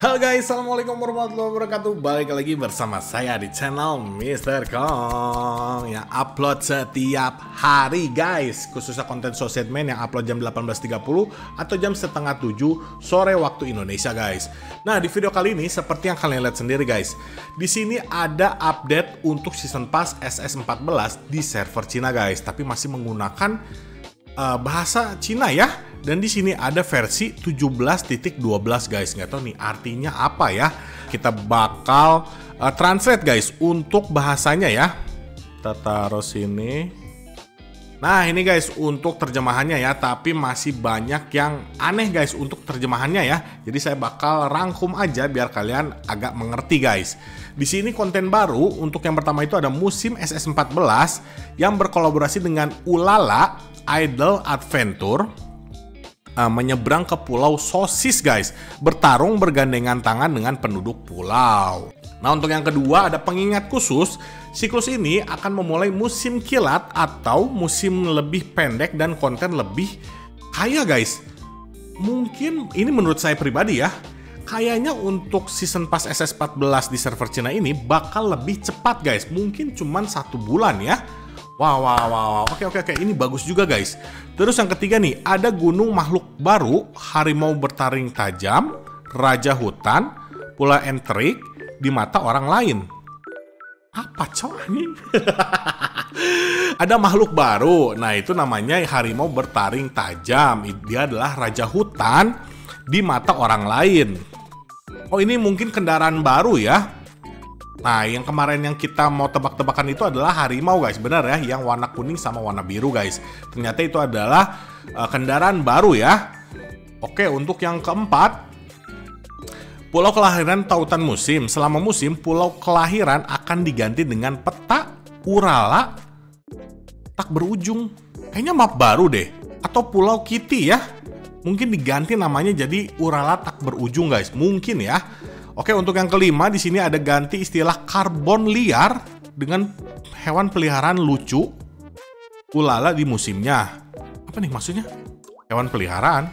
Halo guys, Assalamualaikum warahmatullahi wabarakatuh Balik lagi bersama saya di channel Mr. Kong Yang upload setiap hari guys Khususnya konten Societ Man yang upload jam 18.30 Atau jam setengah 7 sore waktu Indonesia guys Nah di video kali ini seperti yang kalian lihat sendiri guys di sini ada update untuk Season Pass SS14 di server Cina guys Tapi masih menggunakan uh, bahasa Cina ya. Dan di sini ada versi 17.12 guys. Nggak tahu nih artinya apa ya. Kita bakal uh, translate guys untuk bahasanya ya. Kita taruh sini. Nah ini guys untuk terjemahannya ya Tapi masih banyak yang aneh guys untuk terjemahannya ya Jadi saya bakal rangkum aja biar kalian agak mengerti guys Di sini konten baru untuk yang pertama itu ada musim SS14 Yang berkolaborasi dengan Ulala Idle Adventure uh, menyeberang ke pulau Sosis guys. Bertarung bergandengan tangan dengan penduduk pulau. Nah untuk yang kedua ada pengingat khusus. Siklus ini akan memulai musim kilat atau musim lebih pendek dan konten lebih kaya guys. Mungkin ini menurut saya pribadi ya kayaknya untuk season pass SS14 di server Cina ini bakal lebih cepat guys. Mungkin cuman satu bulan ya Wow, wow, wow. Oke, oke, oke. Ini bagus juga, guys. Terus yang ketiga nih, ada gunung makhluk baru, harimau bertaring tajam, raja hutan, pula entrik di mata orang lain. Apa cowok ini? ada makhluk baru. Nah, itu namanya harimau bertaring tajam. Dia adalah raja hutan di mata orang lain. Oh, ini mungkin kendaraan baru ya Nah, yang kemarin yang kita mau tebak-tebakan itu adalah harimau guys, benar ya, yang warna kuning sama warna biru guys. Ternyata itu adalah uh, kendaraan baru ya. Oke, untuk yang keempat, Pulau kelahiran tautan musim. Selama musim, pulau kelahiran akan diganti dengan peta Urala tak berujung. Kayaknya map baru deh. Atau Pulau Kitty ya. Mungkin diganti namanya jadi Urala tak berujung guys. Mungkin ya. Oke, untuk yang kelima di sini ada ganti istilah karbon liar dengan hewan peliharaan lucu ulala di musimnya. Apa nih maksudnya? Hewan peliharaan.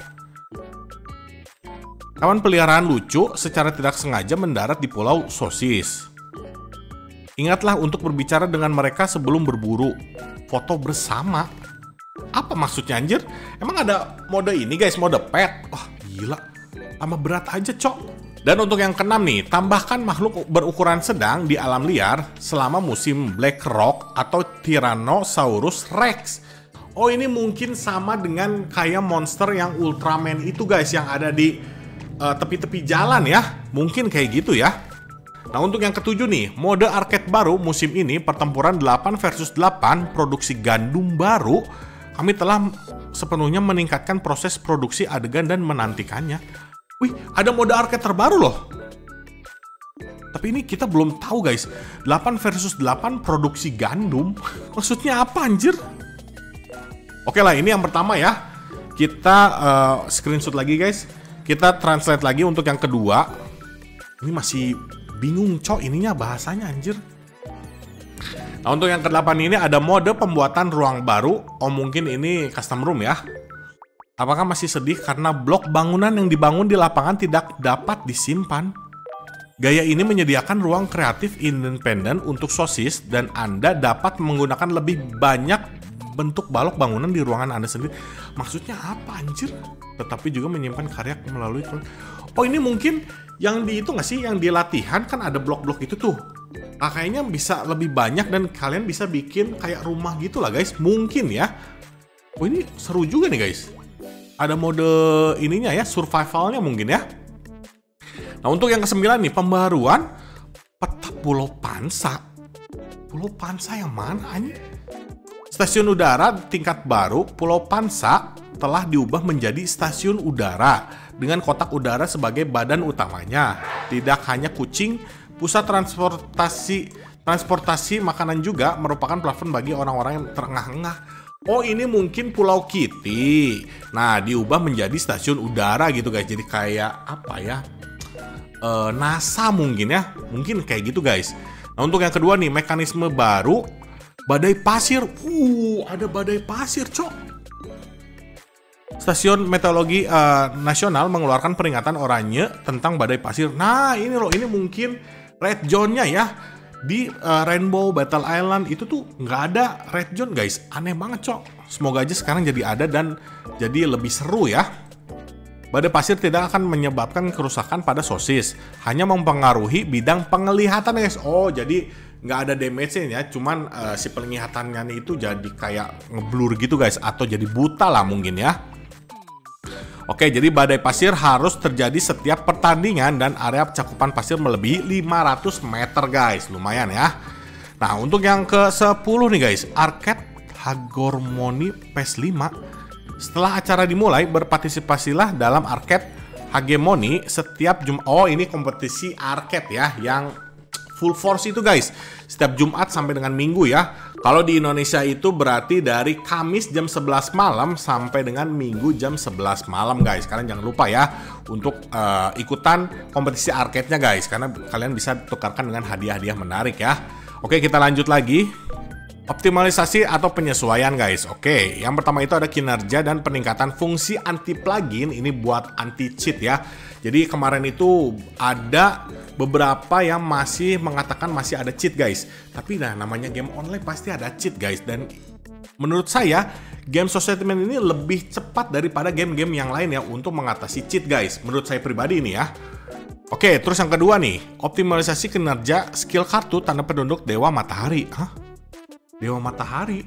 Hewan peliharaan lucu secara tidak sengaja mendarat di pulau sosis. Ingatlah untuk berbicara dengan mereka sebelum berburu. Foto bersama. Apa maksudnya anjir? Emang ada mode ini guys, mode pet? Wah, gila. Sama berat aja, cok. Dan untuk yang keenam nih, tambahkan makhluk berukuran sedang di alam liar selama musim Black Rock atau Tyrannosaurus Rex. Oh ini mungkin sama dengan kayak monster yang Ultraman itu guys yang ada di eh, tepi-tepi uh, jalan ya. Mungkin kayak gitu ya. Nah untuk yang ketujuh nih, mode arcade baru musim ini pertempuran 8 versus 8 produksi gandum baru kami telah sepenuhnya meningkatkan proses produksi adegan dan menantikannya. Wih, ada mode arcade terbaru loh. Tapi ini kita belum tahu guys. 8 versus 8 produksi gandum. Maksudnya apa anjir? Oke lah, ini yang pertama ya. Kita uh, screenshot lagi guys. Kita translate lagi untuk yang kedua. Ini masih bingung cok ininya bahasanya anjir. Nah untuk yang ke-8 ini ada mode pembuatan ruang baru. Oh mungkin ini custom room ya. Apakah masih sedih karena blok bangunan yang dibangun di lapangan tidak dapat disimpan? Gaya ini menyediakan ruang kreatif independen untuk sosis dan Anda dapat menggunakan lebih banyak bentuk balok bangunan di ruangan Anda sendiri. Maksudnya apa anjir? Tetapi juga menyimpan karya melalui Oh ini mungkin yang di itu nggak sih yang di latihan kan ada blok-blok itu tuh. Nah, kayaknya bisa lebih banyak dan kalian bisa bikin kayak rumah gitu lah guys. Mungkin ya. Oh ini seru juga nih guys ada mode ininya ya, survivalnya mungkin ya. Nah untuk yang kesembilan nih, pembaruan peta Pulau Pansa. Pulau Pansa yang mana ini? Stasiun udara tingkat baru Pulau Pansa telah diubah menjadi stasiun udara dengan kotak udara sebagai badan utamanya. Tidak hanya kucing, pusat transportasi transportasi makanan juga merupakan platform bagi orang-orang yang terengah-engah Oh ini mungkin Pulau Kitty. Nah diubah menjadi stasiun udara gitu guys. Jadi kayak apa ya? E, NASA mungkin ya. Mungkin kayak gitu guys. Nah untuk yang kedua nih mekanisme baru badai pasir. Uh ada badai pasir cok. Stasiun Meteorologi uh, Nasional mengeluarkan peringatan oranye tentang badai pasir. Nah, ini loh, ini mungkin red zone-nya ya. Di uh, Rainbow Battle Island itu tuh nggak ada red zone guys. Aneh banget cok. Semoga aja sekarang jadi ada dan jadi lebih seru ya. Badai pasir tidak akan menyebabkan kerusakan pada sosis, hanya mempengaruhi bidang penglihatan guys. Oh, jadi nggak ada damage-nya ya, cuman uh, si penglihatannya itu jadi kayak ngeblur gitu guys, atau jadi buta lah mungkin ya. Oke, jadi badai pasir harus terjadi setiap pertandingan dan area cakupan pasir melebihi 500 meter guys. Lumayan ya. Nah, untuk yang ke-10 nih guys, Arcade Hagormoni PES 5. Setelah acara dimulai, berpartisipasilah dalam Arcade Hagemoni setiap Jum Oh, ini kompetisi arcade ya yang full force itu guys. Setiap Jumat sampai dengan Minggu ya. Kalau di Indonesia itu berarti dari Kamis jam 11 malam sampai dengan Minggu jam 11 malam guys. Kalian jangan lupa ya untuk uh, ikutan kompetisi arcade-nya guys karena kalian bisa tukarkan dengan hadiah-hadiah menarik ya. Oke, kita lanjut lagi. Optimalisasi atau penyesuaian guys. Oke, yang pertama itu ada kinerja dan peningkatan fungsi anti plugin. Ini buat anti cheat ya. Jadi kemarin itu ada beberapa yang masih mengatakan masih ada cheat guys. Tapi nah namanya game online pasti ada cheat guys dan menurut saya game Society Man ini lebih cepat daripada game-game yang lain ya untuk mengatasi cheat guys. Menurut saya pribadi ini ya. Oke, terus yang kedua nih, optimalisasi kinerja skill kartu tanda penduduk Dewa Matahari. Hah? Dewa Matahari.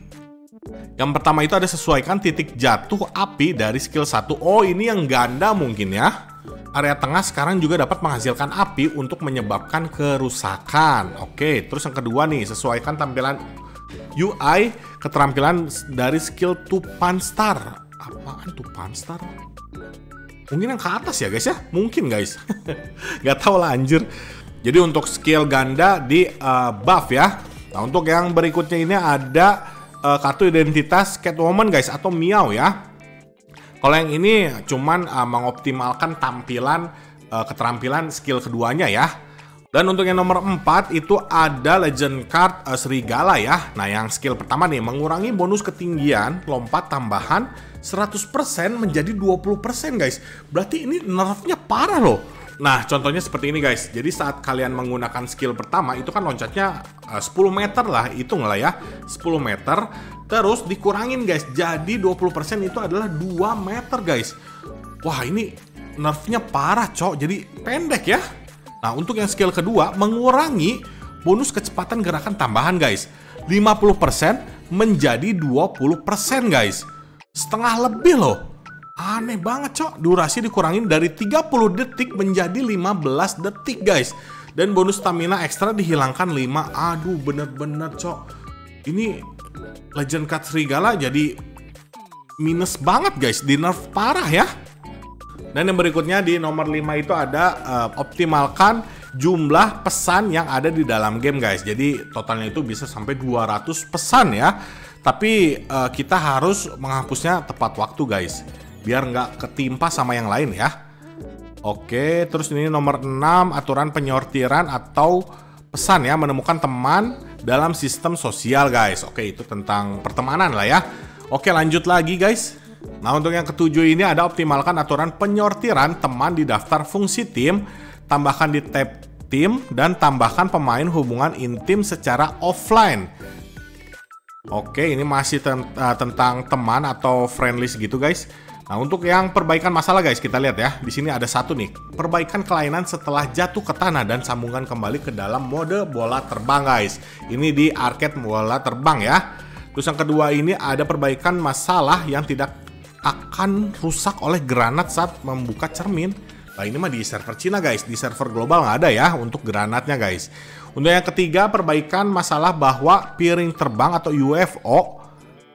Yang pertama itu ada sesuaikan titik jatuh api dari skill 1. Oh, ini yang ganda mungkin ya. Area tengah sekarang juga dapat menghasilkan api untuk menyebabkan kerusakan. Oke, terus yang kedua nih, sesuaikan tampilan UI keterampilan dari skill Tupan Star. Apaan Tupan Star? Mungkin yang ke atas ya guys ya? Mungkin guys. Gak tau lah anjir. Jadi untuk skill ganda di uh, buff ya. Nah, untuk yang berikutnya ini ada uh, kartu identitas Catwoman guys atau Miao ya. Kalau yang ini cuman uh, mengoptimalkan tampilan uh, keterampilan skill keduanya ya. Dan untuk yang nomor 4 itu ada Legend Card uh, Serigala ya. Nah, yang skill pertama nih mengurangi bonus ketinggian lompat tambahan 100% menjadi 20% guys. Berarti ini nerfnya parah loh. Nah, contohnya seperti ini guys. Jadi saat kalian menggunakan skill pertama itu kan loncatnya uh, 10 meter lah, itu lah ya. 10 meter terus dikurangin guys. Jadi 20% itu adalah 2 meter guys. Wah, ini nerfnya parah, cok. Jadi pendek ya. Nah, untuk yang skill kedua mengurangi bonus kecepatan gerakan tambahan guys. 50% menjadi 20% guys. Setengah lebih loh. Aneh banget cok, durasi dikurangin dari 30 detik menjadi 15 detik guys. Dan bonus stamina ekstra dihilangkan 5. Aduh bener-bener cok. Ini Legend Card Serigala jadi minus banget guys, di nerf parah ya. Dan yang berikutnya di nomor 5 itu ada uh, optimalkan jumlah pesan yang ada di dalam game guys. Jadi totalnya itu bisa sampai 200 pesan ya. Tapi uh, kita harus menghapusnya tepat waktu guys biar nggak ketimpa sama yang lain ya. Oke, terus ini nomor 6 aturan penyortiran atau pesan ya menemukan teman dalam sistem sosial guys. Oke, itu tentang pertemanan lah ya. Oke, lanjut lagi guys. Nah, untuk yang ketujuh ini ada optimalkan aturan penyortiran teman di daftar fungsi tim, tambahkan di tab tim dan tambahkan pemain hubungan intim secara offline. Oke, ini masih eh, tentang teman atau friendly gitu guys. Nah, untuk yang perbaikan masalah guys, kita lihat ya. Di sini ada satu nih, perbaikan kelainan setelah jatuh ke tanah dan sambungan kembali ke dalam mode bola terbang guys. Ini di arcade bola terbang ya. Terus yang kedua ini ada perbaikan masalah yang tidak akan rusak oleh granat saat membuka cermin. Nah ini mah di server Cina guys, di server global nggak ada ya untuk granatnya guys. Untuk yang ketiga perbaikan masalah bahwa piring terbang atau UFO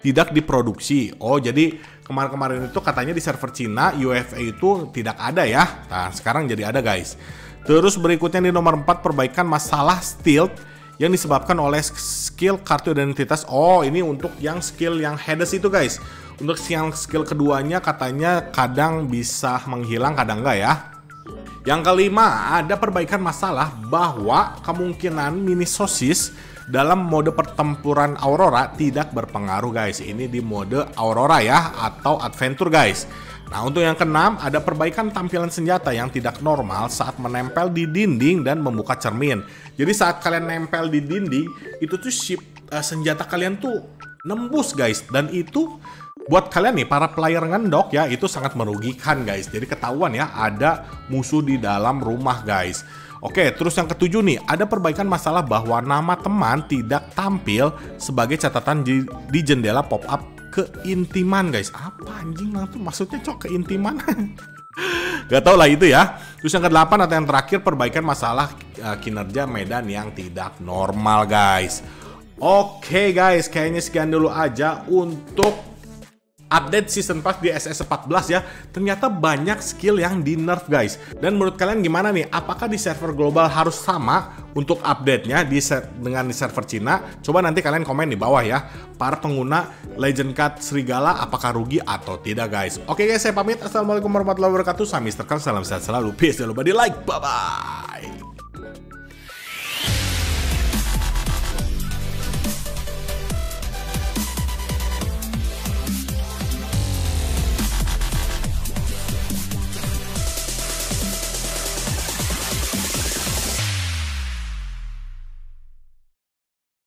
tidak diproduksi. Oh jadi kemarin-kemarin itu katanya di server Cina UFA itu tidak ada ya. Nah, sekarang jadi ada guys. Terus berikutnya di nomor 4 perbaikan masalah stealth yang disebabkan oleh skill kartu identitas. Oh, ini untuk yang skill yang Hades itu guys. Untuk yang skill keduanya katanya kadang bisa menghilang, kadang enggak ya. Yang kelima, ada perbaikan masalah bahwa kemungkinan mini sosis dalam mode pertempuran Aurora tidak berpengaruh guys. Ini di mode Aurora ya atau Adventure guys. Nah untuk yang keenam ada perbaikan tampilan senjata yang tidak normal saat menempel di dinding dan membuka cermin. Jadi saat kalian nempel di dinding itu tuh ship uh, senjata kalian tuh nembus guys dan itu buat kalian nih para player ngendok ya itu sangat merugikan guys. Jadi ketahuan ya ada musuh di dalam rumah guys. Oke, terus yang ketujuh nih, ada perbaikan masalah bahwa nama teman tidak tampil sebagai catatan di, di jendela pop-up keintiman guys. Apa anjing langsung maksudnya cok keintiman? Gak tau lah itu ya. Terus yang ke-8 atau yang terakhir perbaikan masalah uh, kinerja medan yang tidak normal guys. Oke guys, kayaknya sekian dulu aja untuk update season pass di SS14 ya, ternyata banyak skill yang di nerf guys. Dan menurut kalian gimana nih? Apakah di server global harus sama untuk update-nya di dengan di server Cina? Coba nanti kalian komen di bawah ya. Para pengguna Legend Card Serigala apakah rugi atau tidak guys? Oke guys, saya pamit. Assalamualaikum warahmatullahi wabarakatuh. Saya Mr. Kang, salam sehat selalu. Peace. Jangan lupa di like. Bye-bye.